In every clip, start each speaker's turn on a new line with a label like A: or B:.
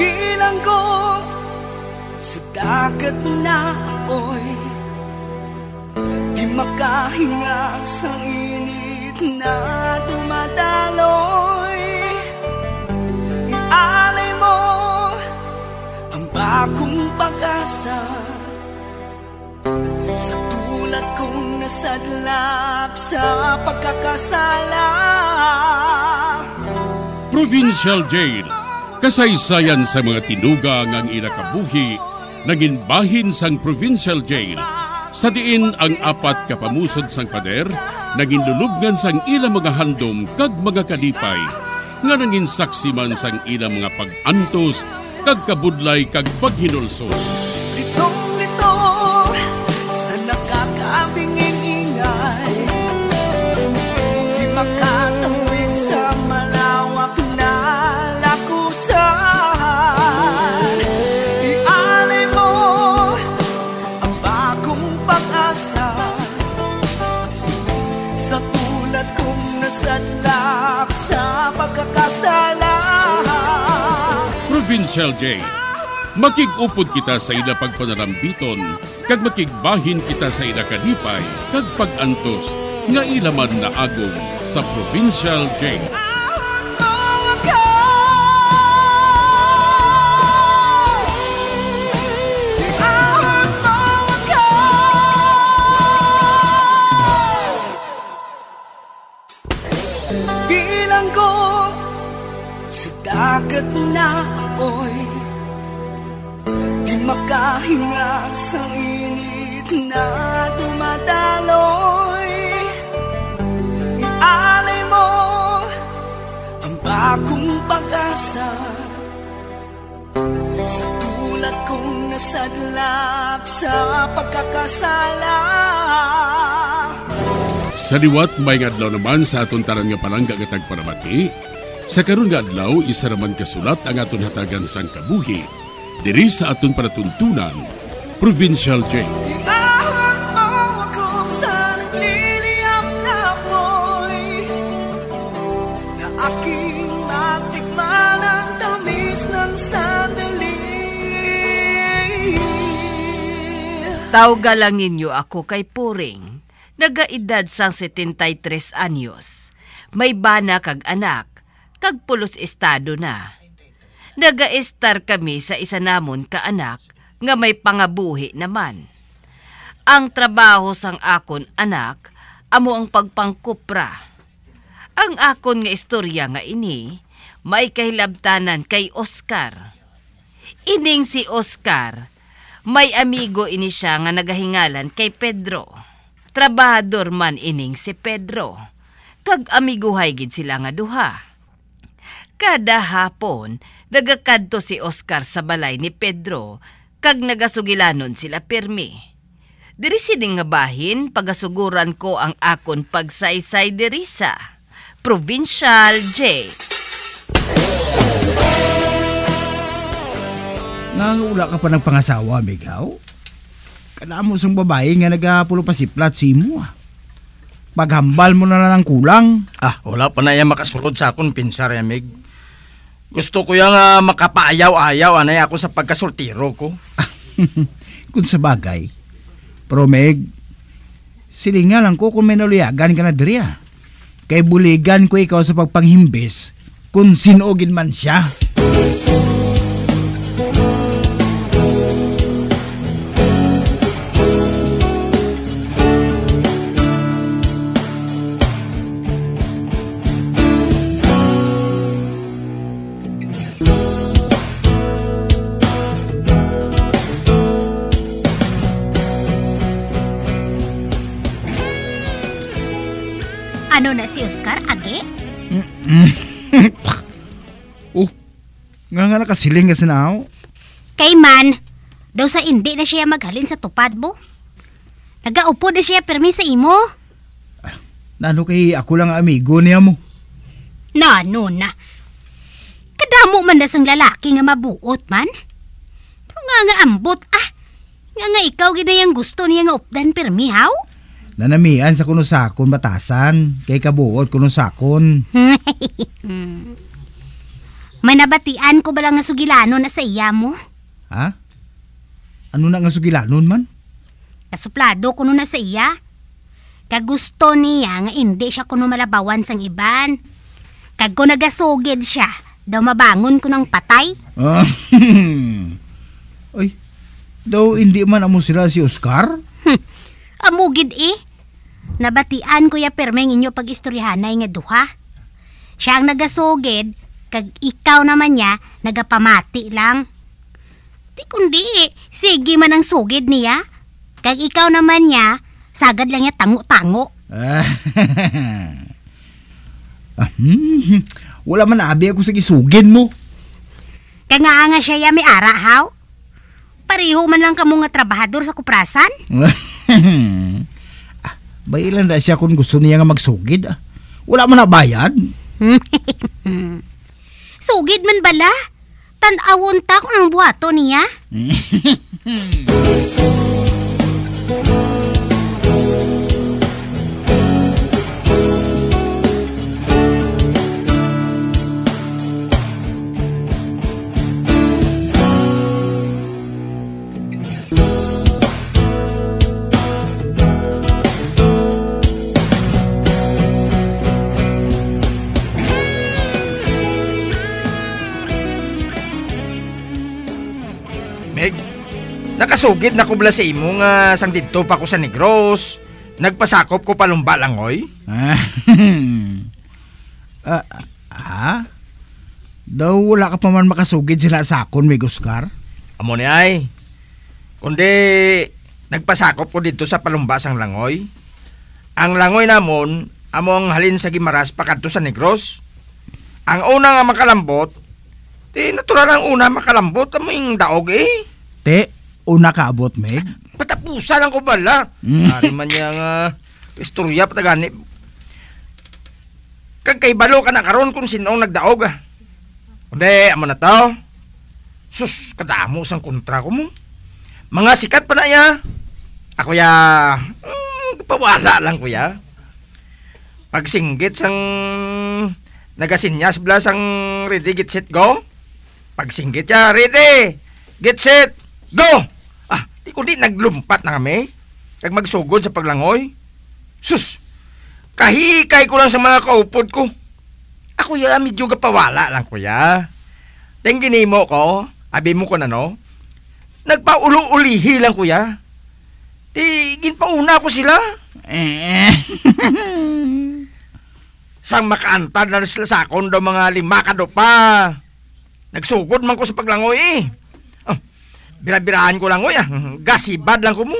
A: Bilanggo sa dagat na apoy. Di makahinga sa init na dumadaloy. Ialay mo ang bagong pag-asa Sa tulad kong nasadlap sa pagkakasala.
B: Provincial Jail, kasaysayan sa mga tinugang ang inakabuhi, naging bahin sang Provincial Jail. Sa diin ang apat kapamusod sang pader, naging lulubngan sang ilang mga handom kag mga kalipay, nga naging saksi man sang ilang mga pag-antos, kag kabudlay kag paghinulsol.
A: Litong-lito
B: Provincial Jail. Makigupod kita sa ila pagpanarambiton, kag makigbahin kita sa ila kalipay, kag pag-antos, nga ilaman na agong sa Provincial Jail.
A: Bilanggo sa dagat na apoy Di makahinga sa init na dumadaloy. Ialay mo ang bagong pag-asa Sa tulad kong nasadlap sa pagkakasala.
B: Sa liwat may adlaw naman sa aton tanan nga palangga nga tagparamati, sa karon nga adlaw isa raman kasulat ang aton hatagan sang kabuhi diri sa aton panatuntunan, Provincial Jail.
A: Iahon mo ako sa nagliliyap na apoy Na aking matikman ang tamis ng sandali
C: Tawga lang ninyo ako kay Puring. Nagaedad sang 73 anyos. May bana kag anak, kag pulos estado na. Nagaestar kami sa isa namon ka anak nga may pangabuhi naman. Ang trabaho sang akon anak amo ang pagpangkupra. Ang akon nga istorya nga ini may kahilabtanan kay Oscar. Ining si Oscar, may amigo ini siya nga nagahingalan kay Pedro. Trabahador man ining si Pedro. Kag amiguhay gid sila nga duha. Kada hapon, nagakadto si Oscar sa balay ni Pedro, kag nagasugilanon sila pirmi. Diri sining nga bahin, pagasuguran ko ang akon pagsaysay diri sa Provincial J.
D: Nangula ka pa ng pangasawa, Migaw? Kanamo sang babae nga nagapulo pa siplat si mo ah. Paghambal mo na lang ng kulang.
E: Ah, wala pa na yan makasulod sa akong pinsar, Yamig. Gusto ko yung uh, makapaayaw-ayaw anay ako sa pagkasultiro ko.
D: Kung sa bagay. Pero Meg, silinga lang ko kung may naluyagan ka na diri ah. Kay buligan ko ikaw sa pagpanghimbis kung sinugin man siya.
F: Age?
D: Oh, nga nga nakasiling ka sinaw.
F: Kay man, daw sa hindi na siya maghalin sa tupad mo. Nagaupo na siya permi sa imo.
D: Nano kay ako lang ang amigo niya mo.
F: Na, no na. Kadamo man na sang lalaki nga mabuot man. Pero nga nga ambot, ah. Nga nga ikaw ginayang gusto niya nga updan permi, haw?
D: Nanamian sa kuno sakon batasan. Kay kabuot kuno sakon.
F: May nabatian ko ba lang nga sugilano na sa iya mo?
G: Ha? Ano na nga sugilanon man?
F: Kasuplado ko na sa iya. Kagusto niya nga hindi siya kuno malabawan sang iban. Kag ko nagasugid siya, daw mabangon ko ng patay.
G: Ah, Ay, daw hindi man amo sila si Oscar?
F: Amugid eh. Nabatian ko ya permeng inyo pag-istoryahanay nga duha. Siya ang nagasugid, kag ikaw naman niya nagapamati lang. Di kundi sige man ang sugid niya. Kag ikaw naman niya, sagad lang niya tango-tango.
G: Ah, hmm, wala man abi ako sa gisugin mo.
F: Kaya nga nga siya ya may ara, haw? Pareho man lang kamo nga trabahador sa kuprasan?
G: bailan na siya kung gusto niya nga magsugid. ah. Wala man na bayad.
F: Sugid man bala? Tanawon ta kung ang buhato niya?
E: nakasugid na ko bala sa imo nga sang didto pa ko sa Negros. Nagpasakop ko palumba lang oy.
G: Ah, ah, ah? Daw wala ka pa man makasugid sila sa akon, may Oscar?
E: Amo ni ay. Kundi nagpasakop ko dito sa palumba sang langoy. Ang langoy namon amo ang halin sa Gimaras pakadto sa Negros. Ang una nga makalambot, di natural ang una makalambot amo yung daog eh.
G: Te, una ka abot, Meg.
E: Patapusa lang ko bala.
G: Mm.
E: Ari man niya nga istorya patagani. Kag kay balo ka na karon kung sinong nagdaog ah. Kundi, amo na to. Sus, kadamo sang kontra ko mo. Mga sikat pa na ya. Ako ya, mm, pawala lang kuya. Pagsinggit sang nagasinyas bla sang ready get set go. Pagsinggit ya, ready, get set, go! Ah, di ko di naglumpat na kami. Kag magsugod sa paglangoy. Sus! Kahikay ko lang sa mga kaupod ko. Ako ya, medyo kapawala lang kuya. Tingin mo ko, abi mo ko na no? Nagpaulo-ulihi lang kuya. Di, ginpauna ko sila.
G: Eh,
E: Sang makaantad na sila sa akon daw mga lima ka do pa. Nagsugod man ko sa paglangoy eh. Birabirahan ko langoy ah. Gasibad lang ko mo.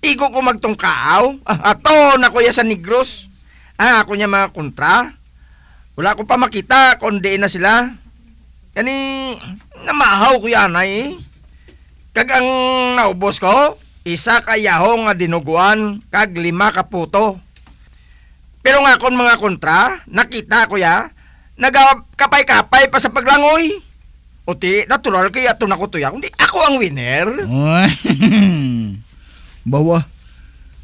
E: Igo ko magtungkaaw. Ah, ato na kuya sa Negros. Ah, ako niya mga kontra. Wala ko pa makita kundi na sila. Yani, namahaw ko yan ay eh. Kag ang naubos ko, isa ka yaho nga dinuguan, kag lima ka puto. Pero nga kon mga kontra, nakita ko ya, nagkapay-kapay pa sa paglangoy. Uti, natural kaya ito na ko to ya, kundi ako ang winner.
G: Bawa,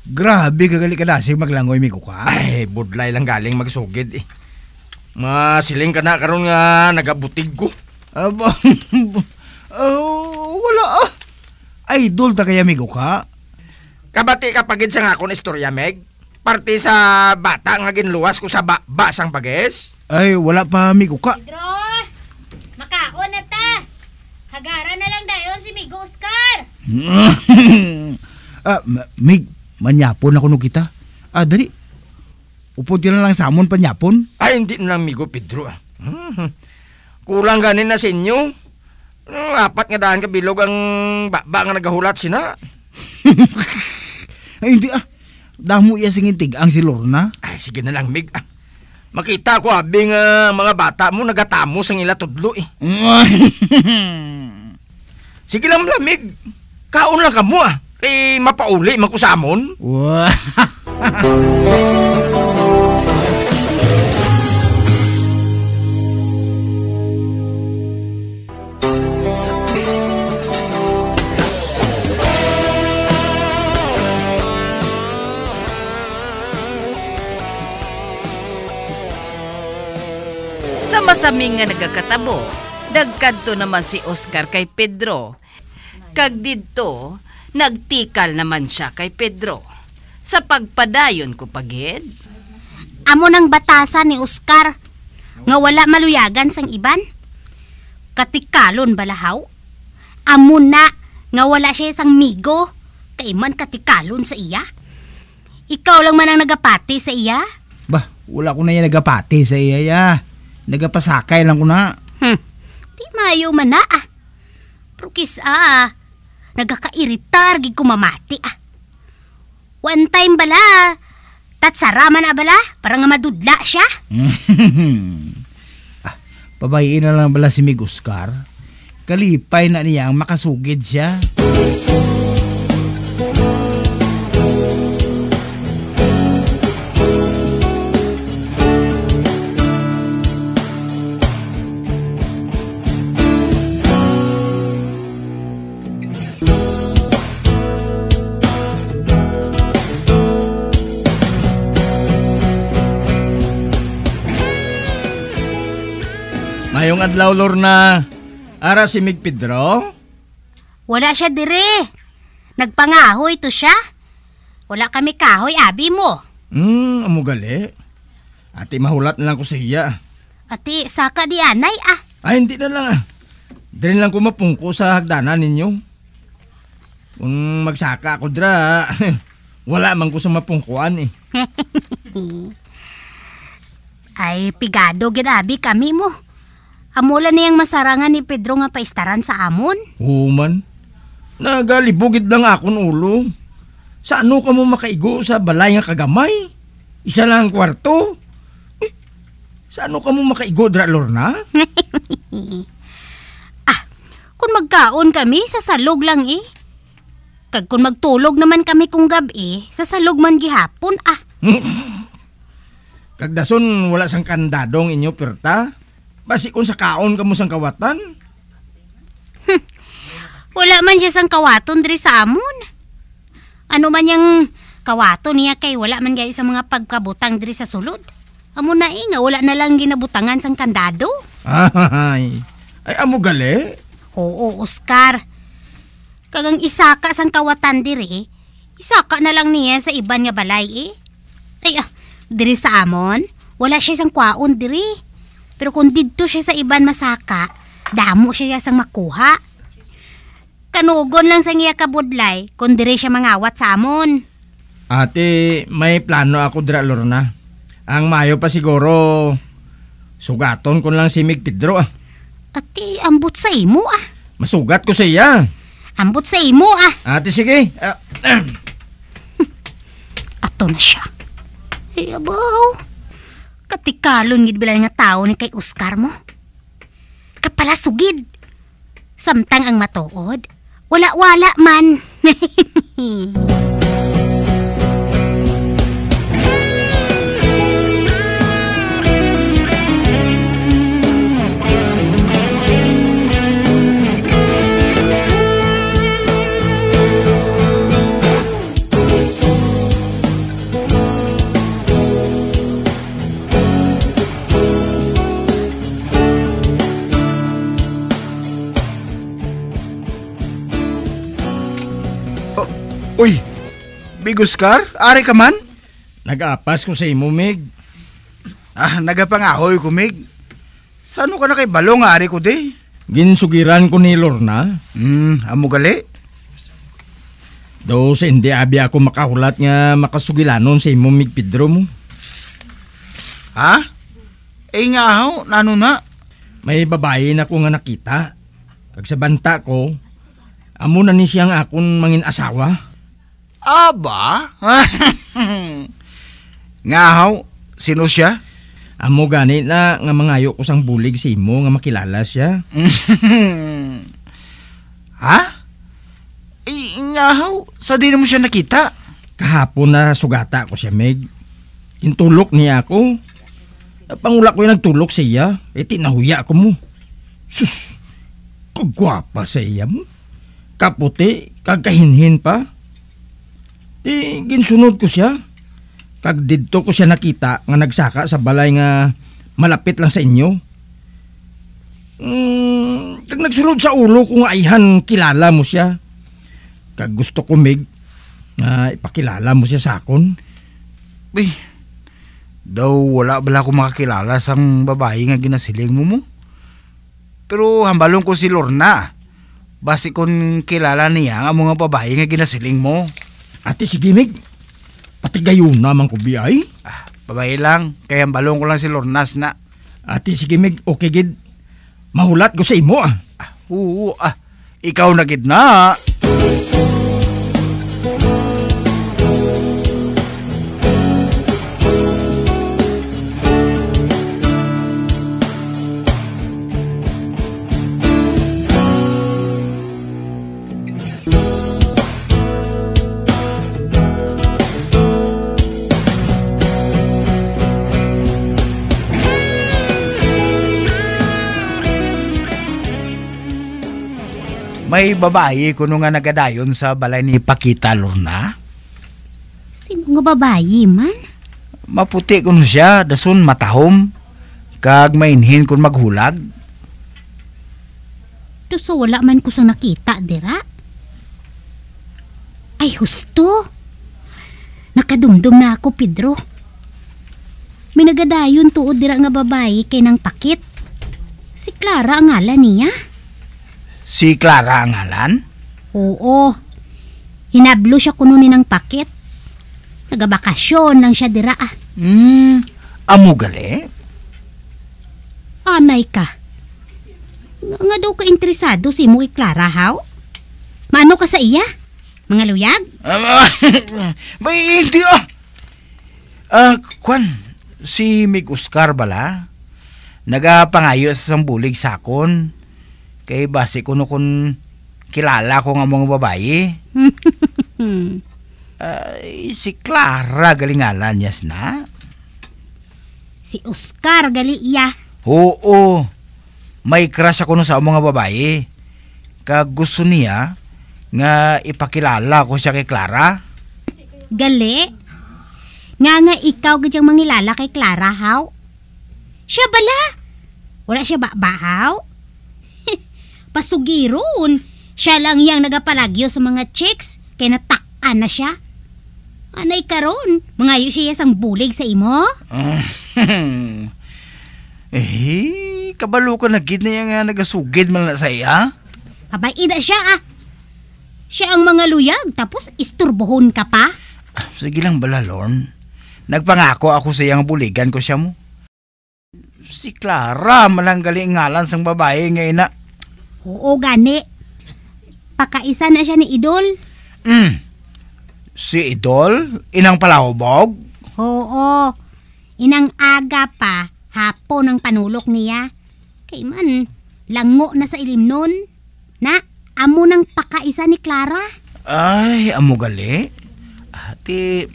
G: grabe kagali ka na siya maglangoy, may kuka.
E: Ay, budlay lang galing magsugid eh. Masiling ka na karon nga nagabutig ko.
G: Aba, oh, wala ah. Idol ta kaya, may kuka.
E: Kabati kapagid sa nga akong istorya, Meg. Parte sa bata nga ginluwas ko sa ba basang bages.
G: Ay, wala pa, may kuka.
F: Pedro! Hagara na lang dayon si Migo Oscar!
G: ah, Mig, manyapon ako no kita. Ah, dali. Upod ka na lang sa amon panyapon.
E: Ay, hindi na lang, migo Pedro. ah. Mhm. Kulang ganin na sa inyo. Mm, Apat nga daan ka bilog ang baba nga nagahulat sina.
G: Ay, hindi ah. Damo iya singintig ang si Lorna.
E: Ay, sige na lang, Mig. Ah. Makita ko abing ah, mga bata mo nagatamo sang ila tudlo eh. Sige lang lamig. Kaon lang ka mo ah. Kay mapauli man ko sa amon.
G: Wah.
H: Sa
C: Sa mga nagakatabo, dagkadto naman si Oscar kay Pedro. Kag didto, nagtikal naman siya kay Pedro. Sa pagpadayon ko pagid.
F: Amo ng batasan ni Oscar nga wala maluyagan sang iban. Katikalon balahaw. Amo na nga wala siya sang migo. Kay man katikalon sa iya. Ikaw lang man ang nagapati sa iya.
E: Bah, wala ko na yan nagapati sa iya ya. Nagapasakay lang ko na.
F: Hmm. Di mayo man na ah. Pero kis ah. Nagakairitar gid ko mamati ah. One time bala. Tatsara man ah bala. Para nga madudla siya.
E: ah, pabayin na lang bala si Mig Oscar. Kalipay na niyang makasugid siya. Mayong adlaw Lorna. Ara si Mig Pedro?
F: Wala siya dire. Nagpangahoy to siya. Wala kami kahoy, abi mo.
E: Hmm, amo gali. Ati mahulat na lang ko sa iya.
F: Ati, saka di anay ah.
E: Ay, hindi na lang ah. Dili lang ko mapungko sa hagdanan ninyo. Kung magsaka ako dra, wala man ko sa mapungkuan eh.
F: Ay, pigado ginabi kami mo. Amula niyang masarangan ni Pedro nga paistaran sa amon.
E: Human, nagalibugid lang akon ulo. Sa ano ka mo makaigo sa balay nga kagamay? Isa lang ang kwarto. Eh, sa ano ka mo makaigo dra Lorna?
F: Kung magkaon kami, sa salog lang eh. Kag kung magtulog naman kami kung gabi, sa salog man gihapon ah.
E: Kagdason wala sang kandadong inyo perta. Basi kung sa kaon ka mo sang kawatan.
F: Wala man siya sang kawaton diri sa amon. Ano man yung kawaton niya kay wala man gaya sa mga pagkabutang diri sa sulod. Amo na eh, nga wala na lang ginabutangan sang kandado.
E: Ay, ay amo gali.
F: Oo, Oscar. Kagang isaka sang kawatan diri, isaka na lang niya sa iban nga balay eh. Ay ah, diri sa amon, wala siya sang kwaon diri. Pero kung didto siya sa iban masaka, damo siya sang makuha. Kanugon lang sa iya kabudlay kung diri siya mangawat sa amon.
E: Ate, may plano ako dra Lorna. Ang mayo pa siguro sugaton ko lang si Mig Pedro ah.
F: Ati, ambot sa imo ah.
E: Masugat ko sa iya.
F: Ambot sa imo ah.
E: Ate sige. Ah,
F: Ato na siya. Ay, abaw. Katikalon gid bila nga tao ni kay Oscar mo. Kapala sugid. Samtang ang matuod, wala-wala man.
G: Big Oscar, ari ka man?
E: nag-apas ko sa imo Mig.
G: Ah, nagapangahoy ko, Mig. Sano ka na kay balong ari ko di?
E: Ginsugiran ko ni Lorna.
G: Hmm, amo gali?
E: Do sa hindi abi ako makahulat nga makasugilanon sa imo Mig Pedro mo.
G: Ha? Eh nga ho, nano na?
E: May babae na ko nga nakita. Kag sa banta ko, amo na ni siyang akon mangin asawa.
G: Aba? nga ho, sino siya?
E: Amo gani na nga mangayo ko sang bulig sa imo nga makilala siya.
G: ha? Eh, nga ho, sa di mo siya nakita?
E: Kahapon na sugata ko siya, Meg. Intulok niya ako. Pangula ko yung nagtulok sa iya. Eh, tinahuya ko mo. Sus, kagwapa sa iya mo. Kaputi, kagkahinhin pa. Eh, ginsunod ko siya. Kag didto ko siya nakita nga nagsaka sa balay nga malapit lang sa inyo. Mm, kag nagsulod sa ulo ko nga ayhan kilala mo siya. Kag gusto ko mig na ipakilala mo siya sa akon.
G: Uy, daw wala bala ko makakilala sang babae nga ginasiling mo mo. Pero hambalong ko si Lorna. Basi kon kilala niya nga mga babae nga ginasiling mo.
E: Ate sige mig. Patigayon naman ko biyay.
G: Ah, babae lang. Kaya hambalong ko lang si Lornas na.
E: Ate sige mig. Okay gid. Mahulat ko sa imo ah.
G: Ah, oo, ah. Ikaw na gid na. May babae kuno nga nagadayon sa balay ni Pakita Lorna.
F: Sino nga babayi man?
G: Maputi kuno siya, dason matahom. Kag mainhin kun maghulag.
F: To so wala man ko sang nakita, dira. Ay, husto. Nakadumdum na ako, Pedro. May nagadayon tuod dira nga babae kay nang pakit. Si Clara ang ngalan niya.
G: Si Clara ang ngalan.
F: Oo. Hinablo siya kuno ni ng pakit. Nagabakasyon lang siya dira ah.
G: Hmm, amo gali?
F: Anay ka. Nga, nga daw ka interesado si mo Clara, haw? Mano ka sa iya? Mga luyag?
G: May hindi ah. Ah, kwan, si Mig Oscar bala. Nagapangayo sa sambulig sakon. Kay base kuno kun kilala ko nga mga babae. Ay, si Clara galingalan yas na.
F: Si Oscar gali iya.
G: Oo. May crush ako no sa mga babae. Kag gusto niya nga ipakilala ko siya kay Clara.
F: Gali? Nga nga ikaw gadyang mangilala kay Clara, haw? Siya bala? Wala siya ba bahaw? Pasugiron. Siya lang yang nagapalagyo sa mga chicks kay natakpan na siya. Anay karon, mangayo siya sang bulig sa imo?
G: eh, kabalo ka na gid na nga nagasugid man na sa iya.
F: Pabayida siya ah. Siya ang mga luyag tapos isturbohon ka pa.
G: Ah, Sige lang bala, Lorne. Nagpangako ako sa iyang buligan ko siya mo. Si Clara, malanggali ngalan sang babae nga ina.
F: Oo gani. Pakaisa na siya ni Idol.
G: Mm. Si Idol, inang palahubog.
F: Oo. Inang aga pa, hapon ang panulok niya. Kay man, lango na sa ilim nun. Na, amo nang pakaisa ni Clara.
G: Ay, amo gali. Ati,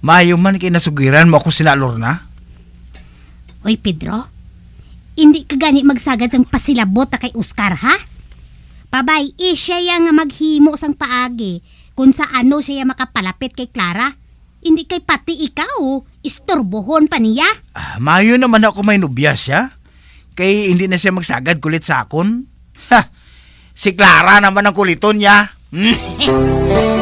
G: mayo man kay nasugiran mo ako sina Lorna.
F: Oy Pedro, hindi ka gani magsagad sang pasilabot kay Oscar ha? Pabay, eh, siya yang nga maghimo sang paagi kung sa ano siya makapalapit kay Clara. Hindi kay pati ikaw, istorbohon pa niya.
G: Ah, mayo naman ako may nubya siya. Kay hindi na siya magsagad kulit sa akon. Ha! Si Clara naman ang kuliton niya.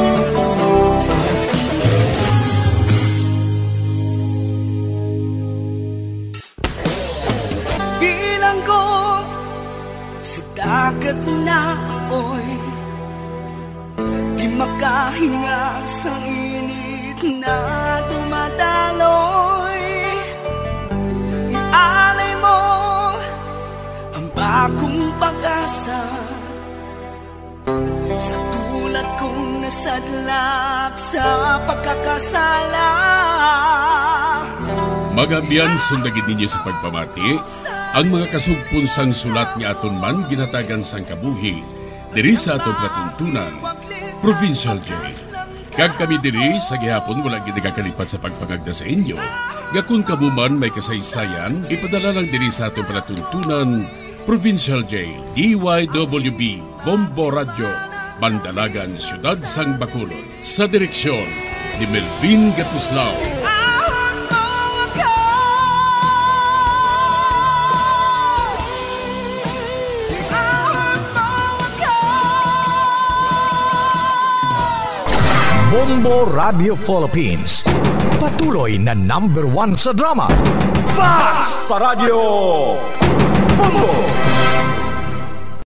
A: dagat na apoy Di makahinga sa init na dumadaloy. Ialay mo ang bagong pag-asa Sa tulad kong nasadlak sa pagkakasala.
B: Magabiyan sundagin ninyo sa pagpamati ang mga kasugpon sang sulat ni aton man ginatagan sang kabuhi diri sa aton katuntunan Provincial Jail. Kag kami diri sa gihapon wala gid nakakalipat sa pagpangagda sa inyo. Nga kung kabuman may kasaysayan, ipadala lang diri sa aton palatuntunan Provincial Jail DYWB Bombo Radio Bandalagan Siyudad Sang Bacolod sa direksyon ni Melvin Gatuslao.
I: Bombo Radio Philippines. Patuloy na number one sa drama. Basta Radio! Bombo!